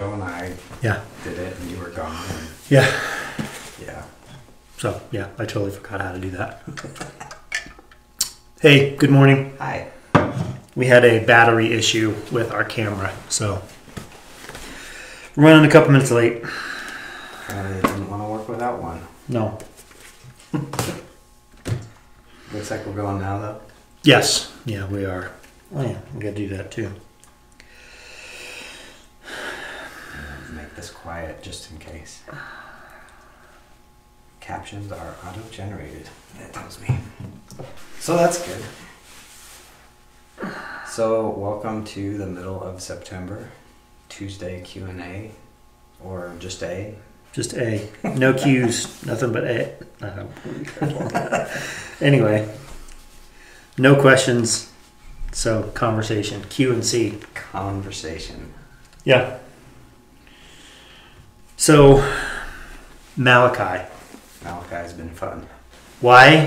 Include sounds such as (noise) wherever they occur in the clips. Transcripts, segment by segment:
And I Yeah. did it, and you were gone. And Yeah. yeah. So, yeah, I totally forgot how to do that. hey, good morning. Hi. We had a battery issue with our camera, so we're running a couple minutes late. Apparently, didn't want to work without one. No. Looks like we're going now, though. Yes. Yeah, we are. Oh, yeah, we gotta do that too. Make this quiet just in case. Captions are auto-generated. That tells me. So that's good. So welcome to the middle of September, Tuesday Q and A, or just A. Just A. No (laughs) Q's, nothing but A. don't- anyway, no questions. So, conversation. Q and C. Conversation. Yeah. So, Malachi. Malachi's been fun. Why?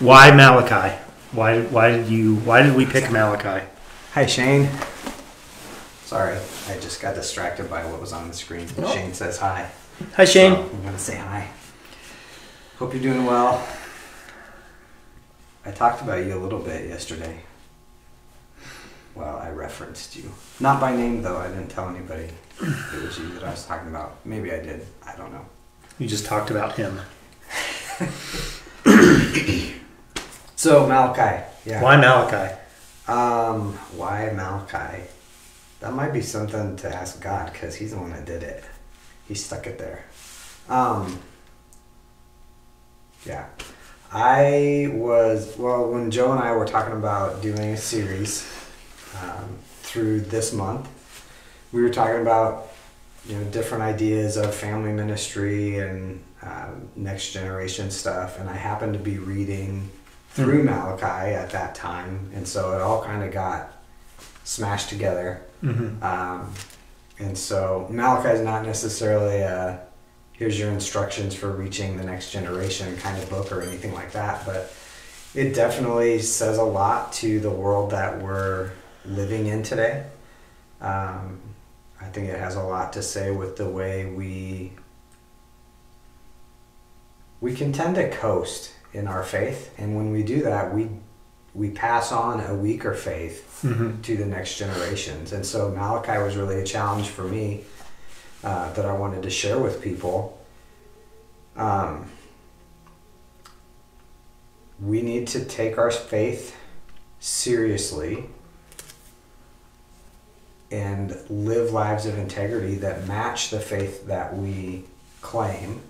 Why Malachi? Why? Why did you? Why did we pick Malachi? Hi, Shane. Sorry, I just got distracted by what was on the screen. Oh. Shane says hi. Hi, Shane. So I'm gonna say hi. Hope you're doing well. I talked about you a little bit yesterday. Well, I referenced you. Not by name though, I didn't tell anybody it was that I was talking about. Maybe I did. I don't know. You just talked about him. (coughs) So Malachi. Yeah. Why Malachi? Um, why Malachi? That might be something to ask God because he's the one that did it. He stuck it there. Um, yeah. I was, well, when Joe and I were talking about doing a series um, through this month, we were talking about, you know, different ideas of family ministry and um, next generation stuff. And I happened to be reading through Malachi at that time, and so it all kind of got smashed together. Mm-hmm. Um, and so Malachi is not necessarily a here's your instructions for reaching the next generation kind of book or anything like that, but it definitely says a lot to the world that we're living in today. Um, I think it has a lot to say with the way we we can tend to coast in our faith, and when we do that, we we pass on a weaker faith Mm-hmm. to the next generations. And so Malachi was really a challenge for me uh, that I wanted to share with people. Um, we need to take our faith seriously and live lives of integrity that match the faith that we claim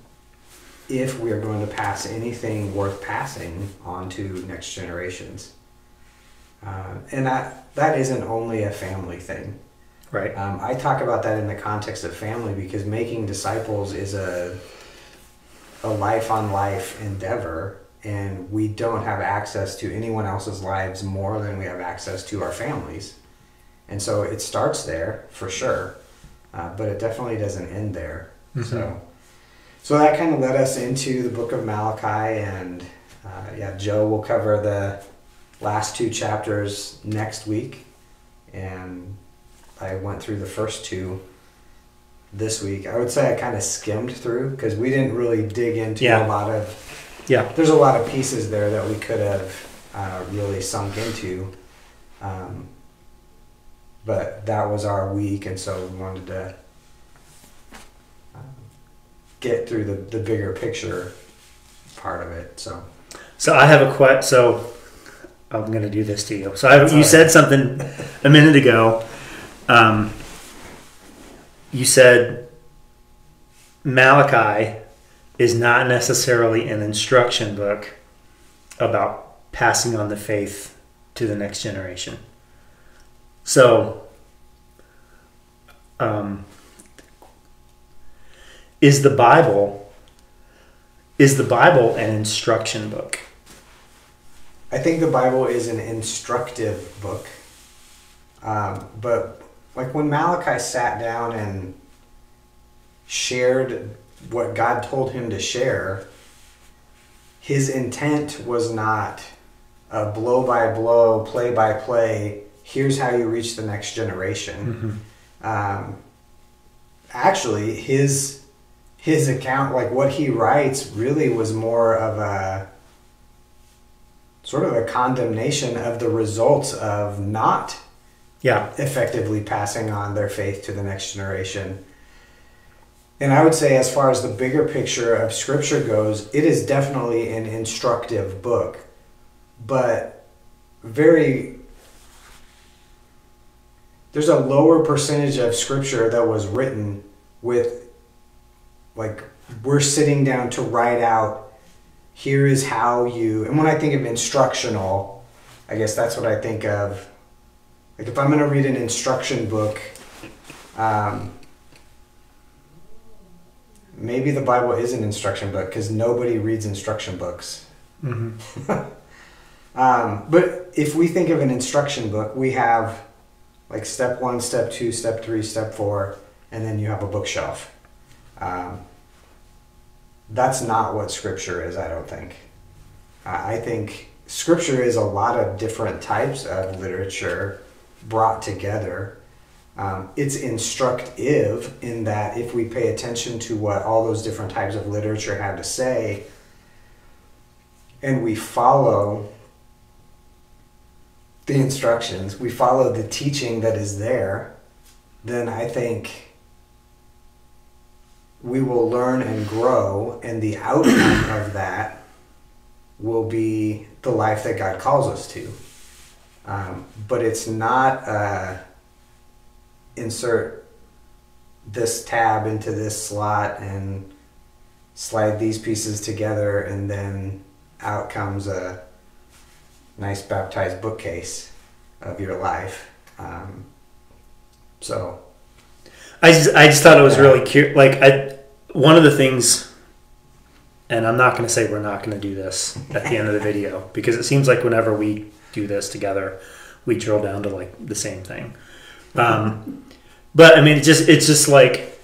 if we are going to pass anything worth passing on to next generations. Uh, and that that isn't only a family thing. Right. Um, I talk about that in the context of family because making disciples is a a life on life endeavor, and we don't have access to anyone else's lives more than we have access to our families. And so it starts there for sure, uh, but it definitely doesn't end there. Mhm. So, so that kind of led us into the book of Malachi, and uh, yeah, Joe will cover the last two chapters next week, and I went through the first two this week. I would say I kind of skimmed through because we didn't really dig into Yeah. a lot of. Yeah. There's a lot of pieces there that we could have uh, really sunk into, um, but that was our week, and so we wanted to get through the the bigger picture part of it. So So I have a question. So I'm going to do this to you. So I, you all said something a minute ago. Um, you said Malachi is not necessarily an instruction book about passing on the faith to the next generation. So, um, is the Bible is the Bible an instruction book? I think the Bible is an instructive book. Um, but like when Malachi sat down and shared what God told him to share, his intent was not a blow by blow, play by play. Here's how you reach the next generation. Mm-hmm. Um, actually his his account, like what he writes, really was more of a sort of a condemnation of the results of not Yeah. effectively passing on their faith to the next generation. And I would say, as far as the bigger picture of Scripture goes, it is definitely an instructive book, but very. There's a lower percentage of Scripture that was written with, like, we're sitting down to write out, here is how you. And when I think of instructional, I guess that's what I think of like if I'm going to read an instruction book, um, maybe the Bible is an instruction book because nobody reads instruction books. hmm (laughs) Um, but if we think of an instruction book, we have like step one, step two, step three, step four, and then you have a bookshelf. Um, that's not what Scripture is, I don't think. I think Scripture is a lot of different types of literature brought together. Um, it's instructive in that if we pay attention to what all those different types of literature have to say, and we follow the instructions, we follow the teaching that is there, then I think we will learn and grow, and the outcome of that will be the life that God calls us to. Um, but it's not uh, insert this tab into this slot and slide these pieces together, and then out comes a nice baptized bookcase of your life. Um, so, I just I just thought it was Yeah. really cute. Like I, one of the things, and I'm not going to say we're not going to do this at the end of the video (laughs) because it seems like whenever we do this together, we drill down to like the same thing. Um, but I mean, it's just it's just like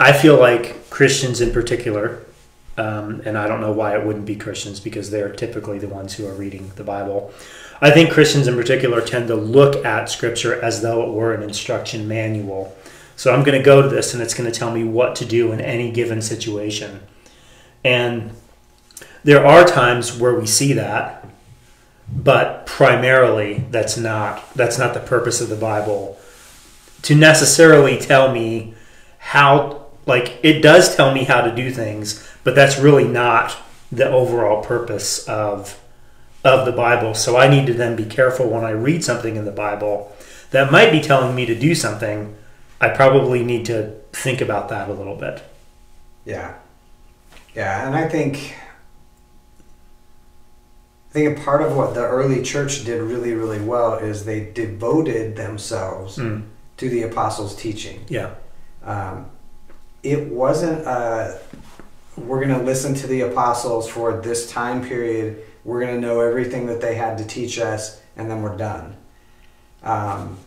I feel like Christians in particular, um, and I don't know why it wouldn't be Christians because they're typically the ones who are reading the Bible. I think Christians in particular tend to look at Scripture as though it were an instruction manual. So I'm going to go to this and it's going to tell me what to do in any given situation. And there are times where we see that, but primarily that's not that's not the purpose of the Bible to necessarily tell me how like it does tell me how to do things, but that's really not the overall purpose of of the Bible. So I need to then be careful when I read something in the Bible that might be telling me to do something. I probably need to think about that a little bit. yeah. Yeah, and I think I think a part of what the early church did really, really well is they devoted themselves Mm. to the apostles' teaching. Yeah. Um, it wasn't a, we're going to listen to the apostles for this time period. We're going to know everything that they had to teach us, and then we're done. Um,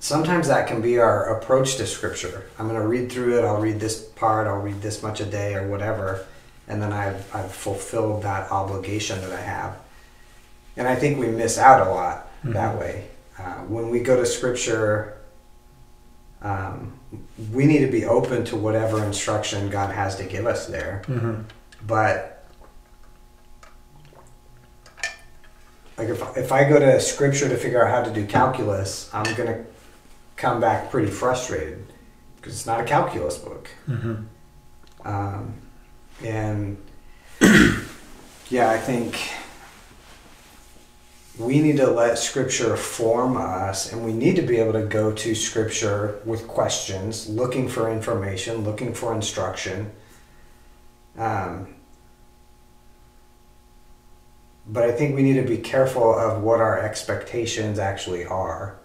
sometimes that can be our approach to scripture. I'm going to read through it. I'll read this part. I'll read this much a day or whatever, and then I've, I've fulfilled that obligation that I have. And I think we miss out a lot that way. Uh, when we go to scripture, um, we need to be open to whatever instruction God has to give us there. hmm But like if, if I go to scripture to figure out how to do calculus, I'm gonna come back pretty frustrated because it's not a calculus book. hmm Um, and (clears throat) yeah, I think we need to let Scripture form us, and we need to be able to go to Scripture with questions, looking for information, looking for instruction. Um, but I think we need to be careful of what our expectations actually are.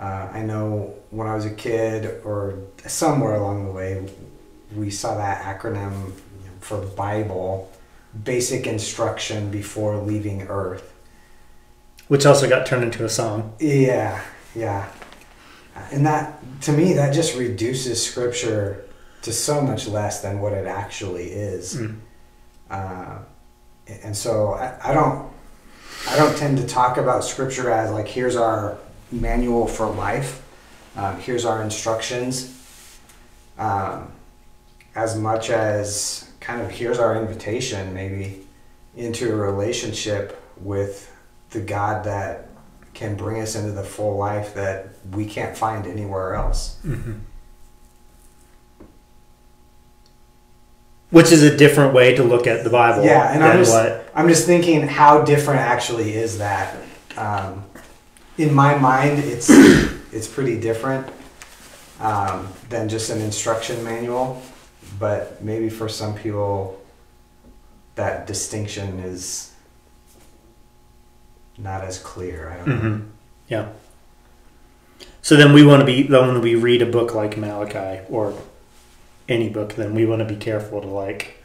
Uh, I know when I was a kid, or somewhere along the way, we saw that acronym for Bible, basic instruction before leaving Earth. Which also got turned into a song. Yeah, yeah. And that, to me, that just reduces Scripture to so much less than what it actually is. Mm. Uh, and so I, I don't, I don't tend to talk about Scripture as like here's our manual for life. Um, here's our instructions. Um, as much as kind of here's our invitation, maybe into a relationship with the God that can bring us into the full life that we can't find anywhere else. Mm-hmm. Which is a different way to look at the Bible. Yeah, and I'm just, what. I'm just thinking how different actually is that. Um, in my mind, it's (coughs) it's pretty different um, than just an instruction manual, but maybe for some people, that distinction is not as clear. I don't know. hmm Yeah. So then we want to be then when we read a book like Malachi or any book, then we want to be careful to like.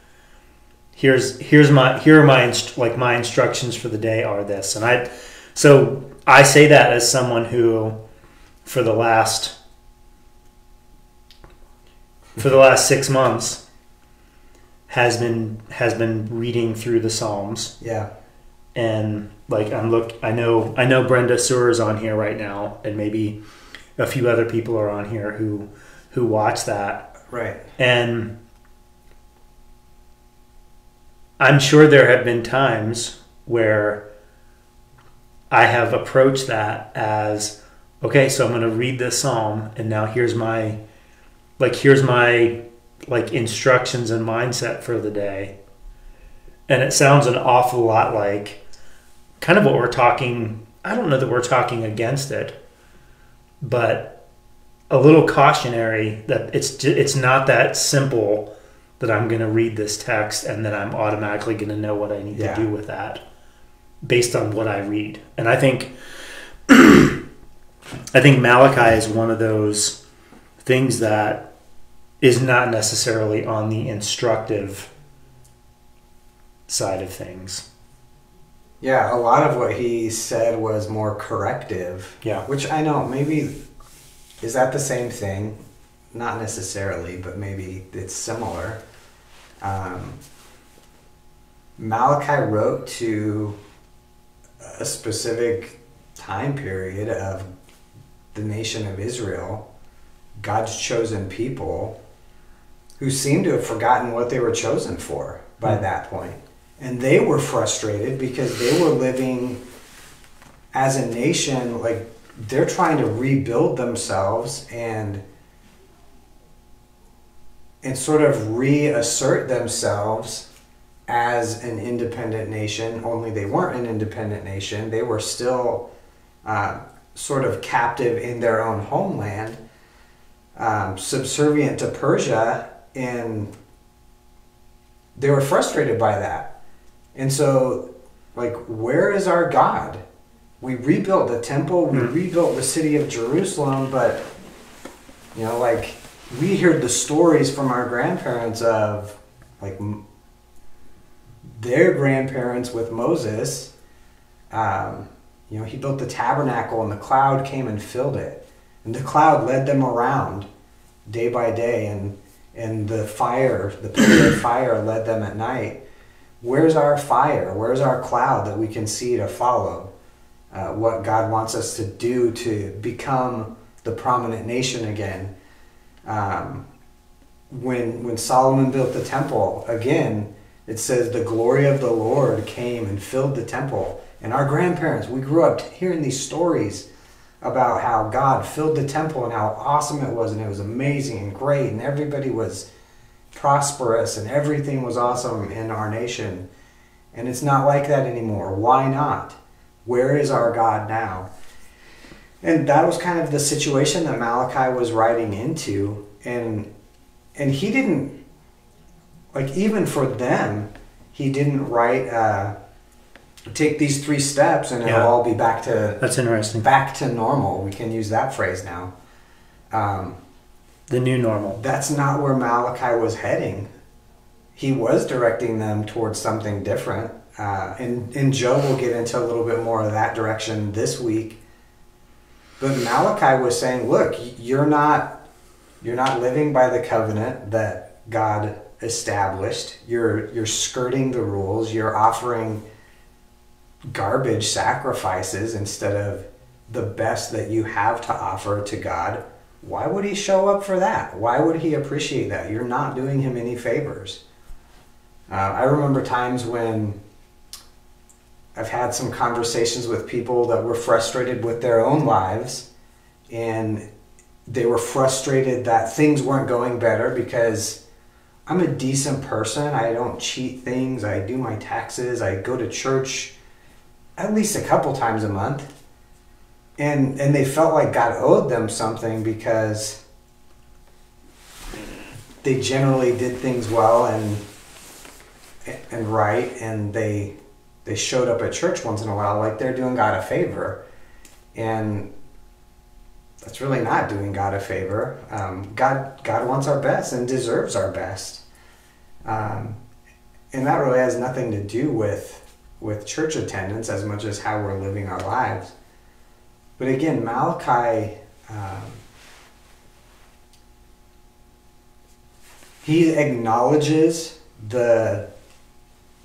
Here's here's my here are my inst- like my instructions for the day are this, and I so I say that as someone who, for the last for the last six months, has been has been reading through the Psalms Yeah, and like I'm look I know I know Brenda Sewer is on here right now and maybe a few other people are on here who who watch that right. and I'm sure there have been times where I have approached that as okay so I'm going to read this psalm and now here's my like here's my like instructions and mindset for the day and it sounds an awful lot like kind of what we're talking i don't know that we're talking against it but a little cautionary that it's it's not that simple that i'm going to read this text and then i'm automatically going to know what i need Yeah. to do with that based on what i read and i think (clears throat) i think malachi is one of those things that is not necessarily on the instructive side of things. Yeah, a lot of what he said was more corrective. Yeah. Which I know maybe is that the same thing? Not necessarily, but maybe it's similar. Um, Malachi wrote to a specific time period of the nation of Israel, God's chosen people, who seemed to have forgotten what they were chosen for by Hmm. that point. And they were frustrated because they were living as a nation, like they're trying to rebuild themselves and and sort of reassert themselves as an independent nation. Only they weren't an independent nation; they were still uh, sort of captive in their own homeland, um, subservient to Persia, and they were frustrated by that. And so, like, where is our God? We rebuilt the temple, we Hmm. rebuilt the city of Jerusalem, but you know, like we heard the stories from our grandparents of like m- their grandparents with Moses. Um, you know, he built the tabernacle and the cloud came and filled it. And the cloud led them around day by day and and the fire, the pillar of fire led them at night. Where's our fire? Where's our cloud that we can see to follow? Uh, what God wants us to do to become the prominent nation again. Um, when when Solomon built the temple again, it says the glory of the Lord came and filled the temple. And our grandparents, we grew up hearing these stories about how God filled the temple and how awesome it was, and it was amazing and great, and everybody was prosperous and everything was awesome in our nation. And it's not like that anymore. Why not? Where is our God now? And that was kind of the situation that Malachi was writing into. And and he didn't like even for them, he didn't write uh, take these three steps and it'll all be back to That's interesting. back to normal. We can use that phrase now. Um, The new normal. that's not where Malachi was heading. He was directing them towards something different. Uh, and, and Joe will get into a little bit more of that direction this week. But Malachi was saying, look, you're not you're not living by the covenant that God established. You're you're skirting the rules. You're offering garbage sacrifices instead of the best that you have to offer to God, why would he show up for that? Why would he appreciate that? You're not doing him any favors. Uh, I remember times when I've had some conversations with people that were frustrated with their own lives and they were frustrated that things weren't going better because I'm a decent person. I don't cheat things. I do my taxes. I go to church at least a couple times a month. And and they felt like God owed them something because they generally did things well and and right and they they showed up at church once in a while like they're doing God a favor. And that's really not doing God a favor. Um, God, God wants our best and deserves our best, um, and that really has nothing to do with with church attendance as much as how we're living our lives. But again, Malachi. Um, he acknowledges the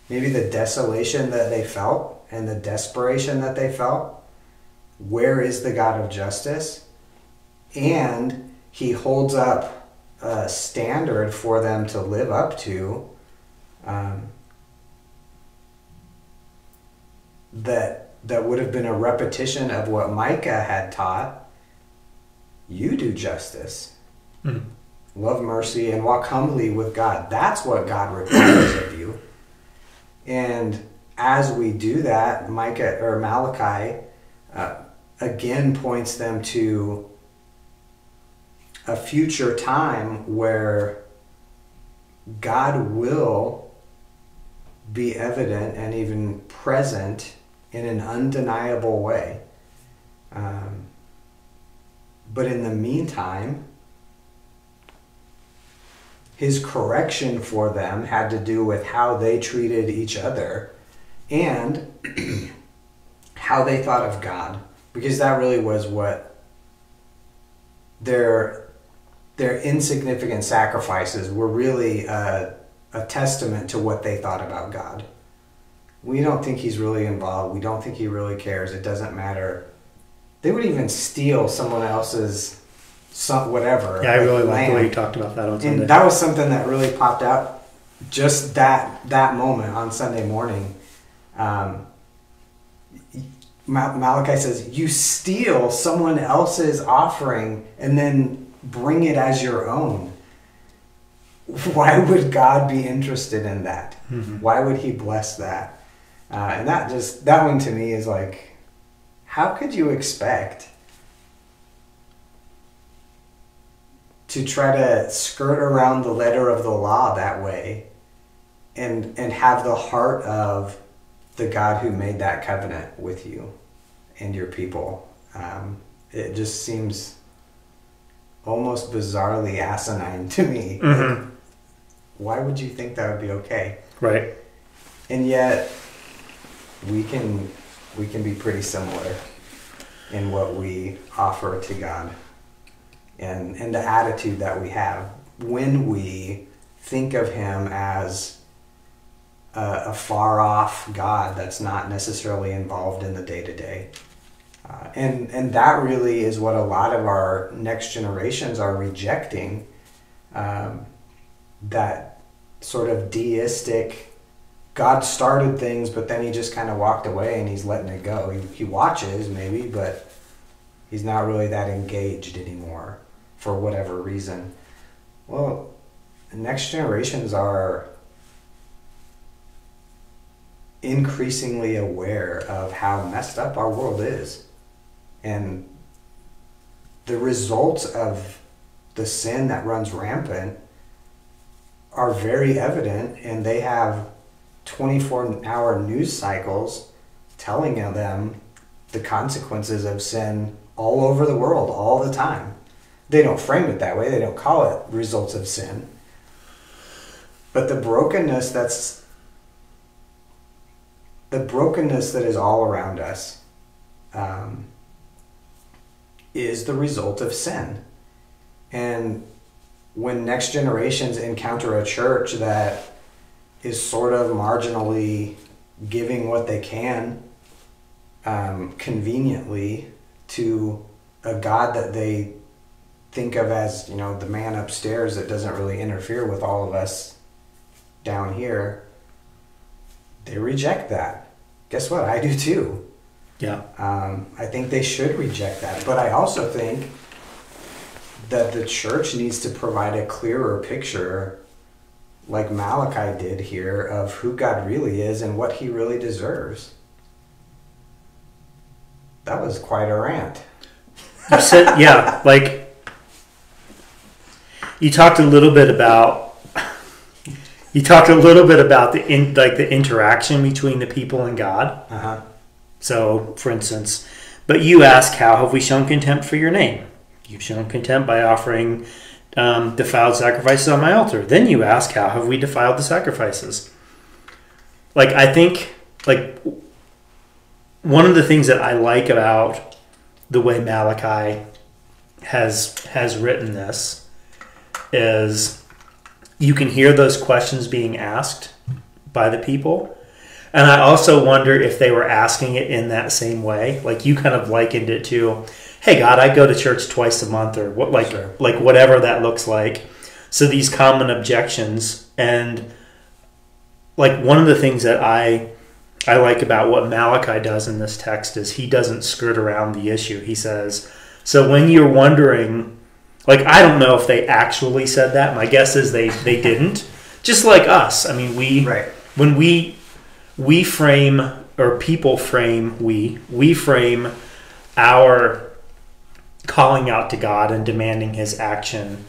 maybe the desolation that they felt and the desperation that they felt. Where is the God of justice? and he holds up a standard for them to live up to um, that that would have been a repetition of what Micah had taught. You do justice, mm-hmm. love mercy, and walk humbly with God. That's what God requires of you. And as we do that, Micah or Malachi uh, again points them to a future time where God will be evident and even present in an undeniable way. Um, but in the meantime, his correction for them had to do with how they treated each other and (clears throat) how they thought of God, because that really was what their their insignificant sacrifices were really a, a testament to what they thought about God. We don't think he's really involved. We don't think he really cares. It doesn't matter. They would even steal someone else's some whatever. Yeah, I really like the way you talked about that on Sunday. And that was something that really popped out. Just that that moment on Sunday morning. Um, Malachi says, "You steal someone else's offering and then bring it as your own. Why would God be interested in that? Mm-hmm. Why would He bless that? Uh, and that just that one to me is like, how could you expect to try to skirt around the letter of the law that way, and and have the heart of the God who made that covenant with you and your people? Um, it just seems almost bizarrely asinine to me. Mm-hmm. Like, why would you think that would be okay? Right. And yet, we can we can be pretty similar in what we offer to God, and and the attitude that we have when we think of Him as a, a far off God that's not necessarily involved in the day to day. And and that really is what a lot of our next generations are rejecting. Um, that sort of deistic. God started things, but then he just kind of walked away and he's letting it go. He, he watches maybe, but he's not really that engaged anymore for whatever reason. Well, next generations are increasingly aware of how messed up our world is and the results of the sin that runs rampant are very evident and they have 24 hour news cycles telling them the consequences of sin all over the world all the time. They don't frame it that way. They don't call it results of sin. But the brokenness that's the brokenness that is all around us um, is the result of sin. And when next generations encounter a church that is sort of marginally giving what they can um, conveniently to a God that they think of as, you know, the man upstairs that doesn't really interfere with all of us down here, they reject that. Guess what? I do too. Yeah. Um, I think they should reject that. But I also think that the church needs to provide a clearer picture, like Malachi did here, of who God really is and what he really deserves. That was quite a rant. You said, yeah, like you talked a little bit about you talked a little bit about the in, like the interaction between the people and God. Uh huh. So, for instance, but you ask, How have we shown contempt for your name? You've shown contempt by offering um, defiled sacrifices on my altar. Then you ask, How have we defiled the sacrifices? Like, I think, like, one of the things that I like about the way Malachi has has written this is you can hear those questions being asked by the people and I also wonder if they were asking it in that same way. Like you kind of likened it to, "Hey God, I go to church twice a month or what like Sure. like whatever that looks like." So these common objections and like one of the things that I I like about what Malachi does in this text is he doesn't skirt around the issue. He says, "So when you're wondering like I don't know if they actually said that. My guess is they they didn't. Just like us. I mean, we Right. when we we frame or people frame we we frame our calling out to God and demanding his action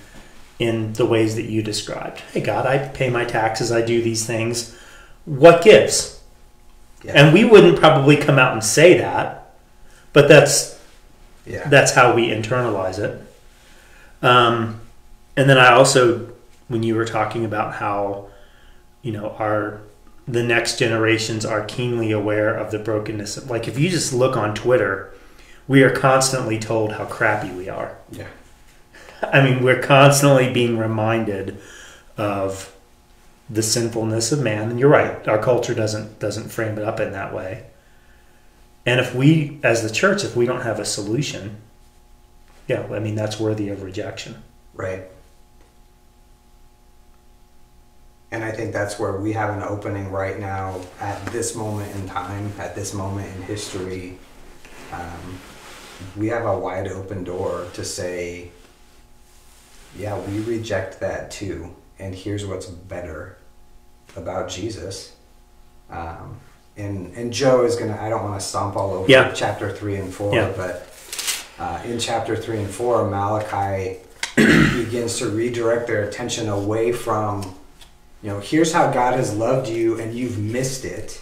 in the ways that you described. Hey God, I pay my taxes, I do these things. What gives? Yeah. And we wouldn't probably come out and say that, but that's Yeah. that's how we internalize it. Um, and then I also, when you were talking about how, you know, our the next generations are keenly aware of the brokenness. of- Like if you just look on Twitter, we are constantly told how crappy we are. Yeah. I mean, we're constantly being reminded of the sinfulness of man. And you're right, our culture doesn't doesn't frame it up in that way. And if we, as the church, if we don't have a solution, yeah, I mean that's worthy of rejection. Right. And I think that's where we have an opening right now at this moment in time, at this moment in history. Um, we have a wide open door to say, yeah, we reject that too. And here's what's better about Jesus. Um, and, and Joe is going to, I don't want to stomp all over Yeah. chapter three and four, Yeah. but uh, in chapter three and four, Malachi (clears throat) begins to redirect their attention away from, you know, here's how God has loved you and you've missed it,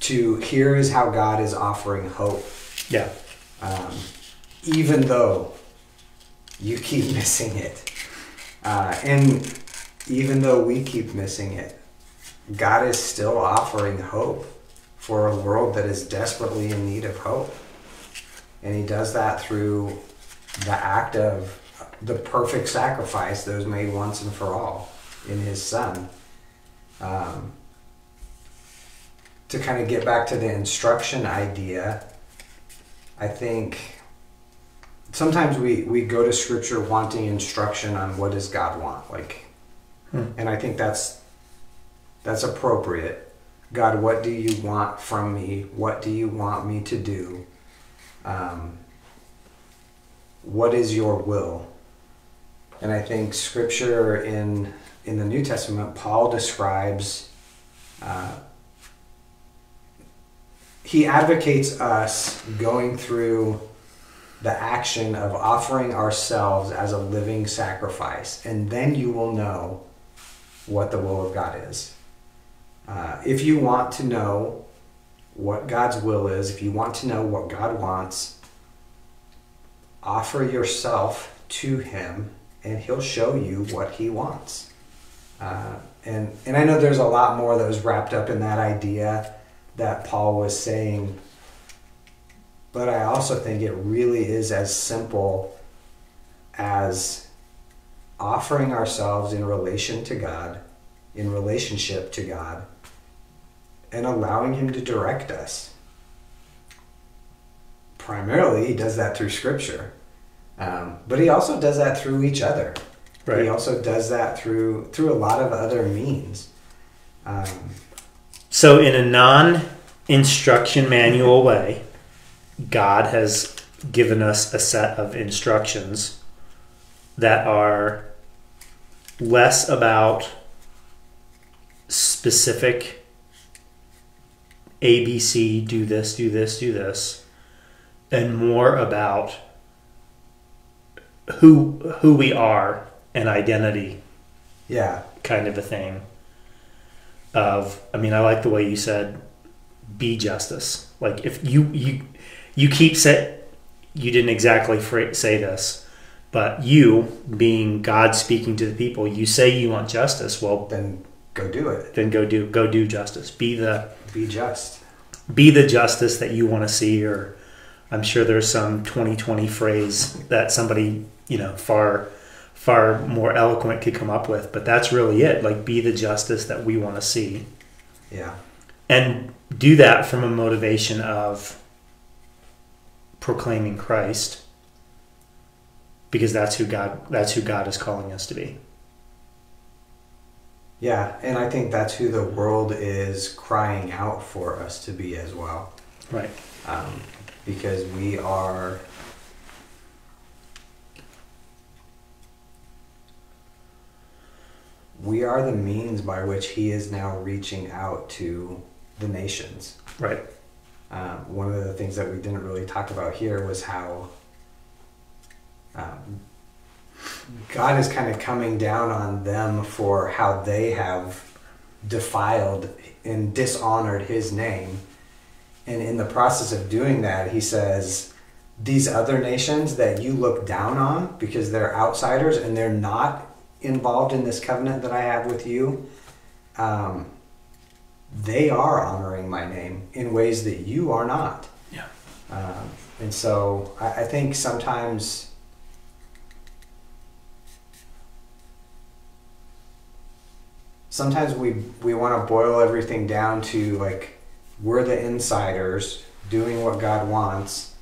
to here is how God is offering hope, Yeah, um, even though you keep (laughs) missing it. Uh, and even though we keep missing it, God is still offering hope for a world that is desperately in need of hope. And He does that through the act of the perfect sacrifice that was made once and for all in His Son. Um, to kind of get back to the instruction idea, I think sometimes we, we go to Scripture wanting instruction on what does God want, like, Hmm. and I think that's that's appropriate. God, what do you want from me? What do you want me to do? Um, what is your will? And I think Scripture in in the New Testament, Paul describes. Uh, he advocates us going through the action of offering ourselves as a living sacrifice, and then you will know what the will of God is. Uh, if you want to know what God's will is, if you want to know what God wants, offer yourself to Him, and He'll show you what He wants. Uh, and and I know there's a lot more that was wrapped up in that idea that Paul was saying, but I also think it really is as simple as offering ourselves in relation to God, in relationship to God, and allowing Him to direct us. primarily he does that through scripture. Um, but he also does that through each other. He also does that through through a lot of other means. Um, So, in a non instruction manual way, God has given us a set of instructions that are less about specific ABC, do this, do this, do this, and more about who who we are and identity yeah, kind of a thing of i mean i like the way you said be justice like if you you you keep say you didn't exactly say this but you being god speaking to the people you say you want justice well then go do it. then go do go do justice be the Be just. be the justice that you want to see or i'm sure there's some 2020 phrase that somebody you know far far more eloquent could come up with but that's really it like be the justice that we want to see Yeah. and do that from a motivation of proclaiming christ because that's who god that's who god is calling us to be Yeah, and I think that's who the world is crying out for us to be as well. right Um, because we are we are the means by which he is now reaching out to the nations. right Um, one of the things that we didn't really talk about here was how um, God is kind of coming down on them for how they have defiled and dishonored his name. And in the process of doing that, he says, These other nations that you look down on because they're outsiders and they're not involved in this covenant that I have with you, um, they are honoring my name in ways that you are not. Yeah. Um, and so I, I think sometimes sometimes we we want to boil everything down to like we're the insiders doing what God wants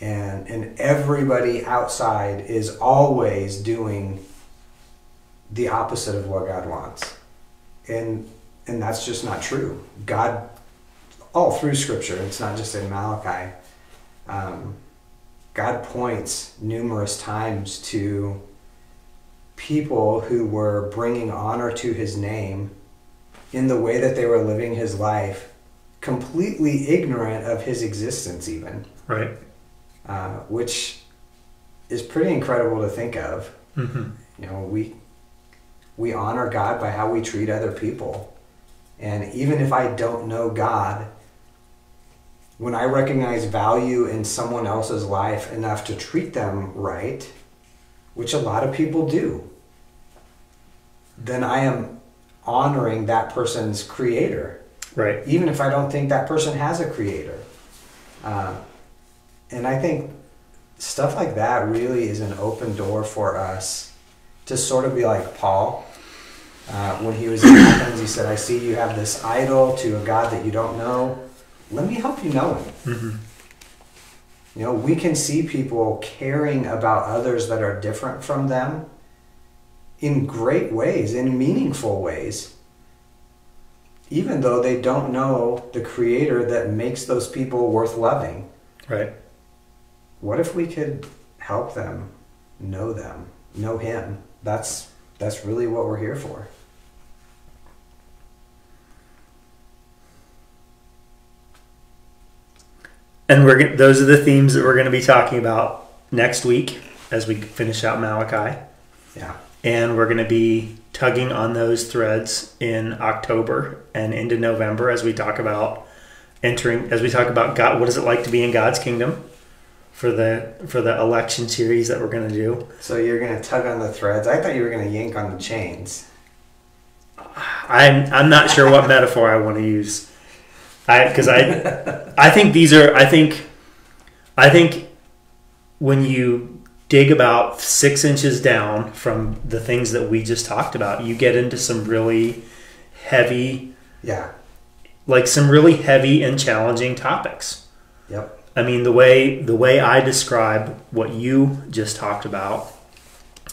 and and everybody outside is always doing the opposite of what God wants. And and that's just not true. God all through scripture, it's not just in Malachi. Um, God points numerous times to people who were bringing honor to his name in the way that they were living his life, completely ignorant of his existence, even, right uh, which is pretty incredible to think of. hmm You know, we we honor God by how we treat other people. And even if I don't know God, when I recognize value in someone else's life enough to treat them right, which a lot of people do, then I am honoring that person's creator, right even if I don't think that person has a creator. Uh, and I think stuff like that really is an open door for us to sort of be like Paul. Uh, when he was in Athens, he said, I see you have this idol to a God that you don't know. Let me help you know him. hmm You know, we can see people caring about others that are different from them in great ways, in meaningful ways, even though they don't know the creator that makes those people worth loving. right What if we could help them know them, know him? That's that's really what we're here for. And we're those are the themes that we're going to be talking about next week as we finish out Malachi, Yeah. and we're going to be tugging on those threads in October and into November as we talk about entering as we talk about God. What is it like to be in God's kingdom for the for the election series that we're going to do? So you're gonna tug on the threads. I thought you were gonna yank on the chains. I'm I'm not sure what (laughs) metaphor I want to use. I because I I think these are I think I think when you dig about six inches down from the things that we just talked about, you get into some really heavy, Yeah. like some really heavy and challenging topics. Yep. I mean, the way the way I describe what you just talked about,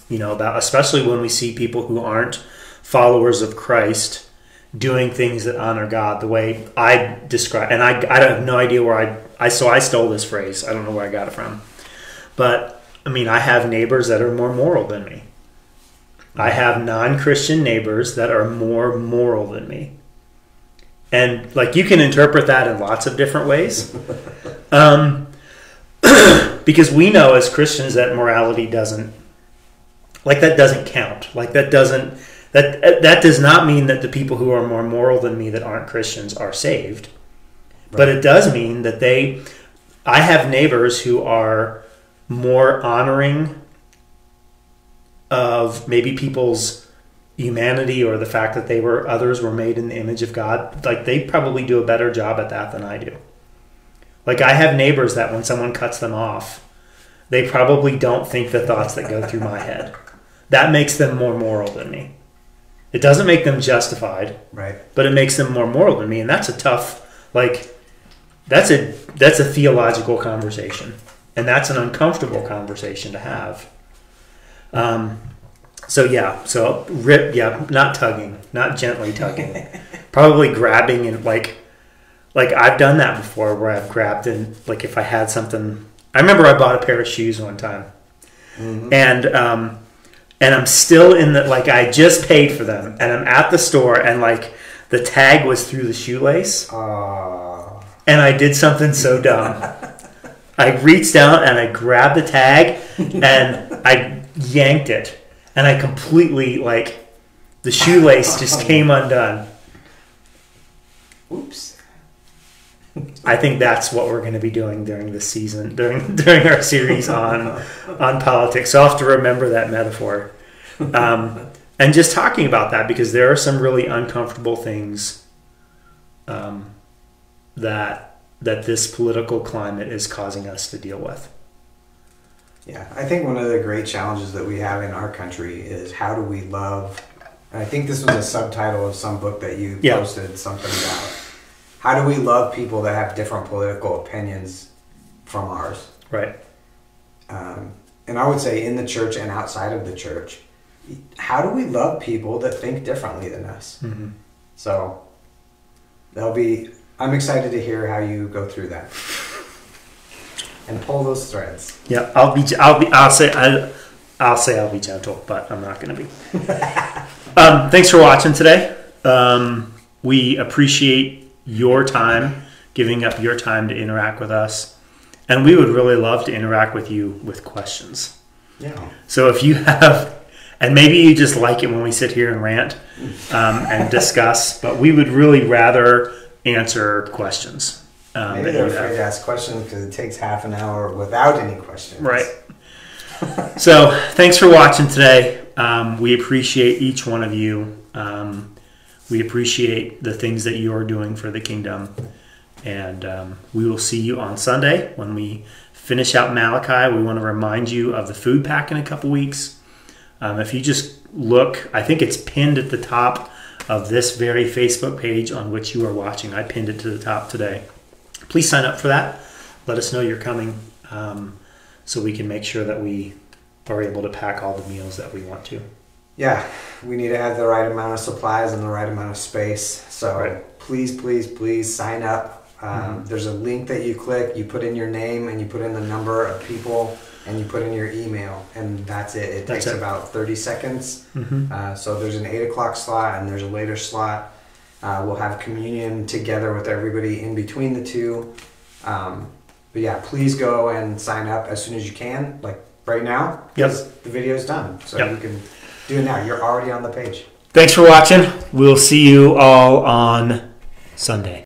you know, about especially when we see people who aren't followers of Christ doing things that honor God, the way I describe, and I, I don't have no idea where I, I so I stole this phrase. I don't know where I got it from, but I mean, I have neighbors that are more moral than me. I have non-Christian neighbors that are more moral than me. And like you can interpret that in lots of different ways. (laughs) Um, (clears throat) because we know as Christians that morality doesn't like that doesn't count. Like that doesn't that that does not mean that the people who are more moral than me that aren't Christians are saved. But it does mean that they I have neighbors who are more honoring of maybe people's humanity or the fact that they were others were made in the image of God. Like they probably do a better job at that than I do. Like I have neighbors that when someone cuts them off, they probably don't think the thoughts that go through my head. That makes them more moral than me. It doesn't make them justified, Right. but it makes them more moral than me, and that's a tough like that's a that's a theological conversation, and that's an uncomfortable conversation to have. Um, so yeah, so rip, yeah, not tugging, not gently tugging, (laughs) probably grabbing and like, like I've done that before where I've grabbed and like if I had something. I remember I bought a pair of shoes one time, and um, and I'm still in the like I just paid for them, and I'm at the store and like the tag was through the shoelace, Uh, and I did something so dumb. I reached out and I grabbed the tag and I yanked it, and I completely like the shoelace just came (laughs) undone. oops. I think that's what we're going to be doing during this season, during (laughs) during our series on on politics. So I'll have to remember that metaphor, um, and just talking about that because there are some really uncomfortable things um, that that this political climate is causing us to deal with. Yeah, I think one of the great challenges that we have in our country is how do we love. And I think this was a subtitle of some book that you Yeah. posted something about. How do we love people that have different political opinions from ours? Right. Um, and I would say in the church and outside of the church, how do we love people that think differently than us? hmm So that'll be. I'm excited to hear how you go through that (laughs) and pull those threads. Yeah, I'll be. I'll be. I'll say. I'll, I'll say I'll be gentle, but I'm not going to be. (laughs) um, thanks for watching today. Um, we appreciate your time, giving up your time to interact with us, and we would really love to interact with you with questions. Yeah. So if you have, and maybe you just like it when we sit here and rant um, and discuss, but we would really rather answer questions. Um, Maybe they're afraid to ask questions because it takes half an hour without any questions. Right. (laughs) so thanks for watching today. Um, we appreciate each one of you. Um, we appreciate the things that you are doing for the kingdom. And um, we will see you on Sunday when we finish out Malachi. We want to remind you of the food pack in a couple weeks. Um, if you just look, I think it's pinned at the top of this very Facebook page on which you are watching. I pinned it to the top today. Please sign up for that. Let us know you're coming um, so we can make sure that we are able to pack all the meals that we want to. Yeah, we need to have the right amount of supplies and the right amount of space. So Right. please, please, please sign up. Um, Mhm. There's a link that you click, you put in your name, and you put in the number of people, and you put in your email, and that's it. It That's takes it. about 30 seconds. Mm-hmm. Uh, so there's an 8 o'clock slot, and there's a later slot. Uh, we'll have communion together with everybody in between the two. Um, but yeah, please go and sign up as soon as you can, like right now, because the video's done. So Yep. you can do it now. You're already on the page. Thanks for watching. We'll see you all on Sunday.